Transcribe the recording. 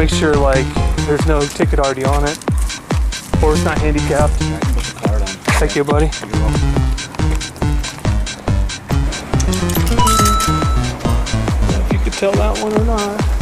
make sure like there's no ticket already on it, or it's not handicapped. Can put the card on. Thank you, buddy. You're welcome. If you could tell that one or not.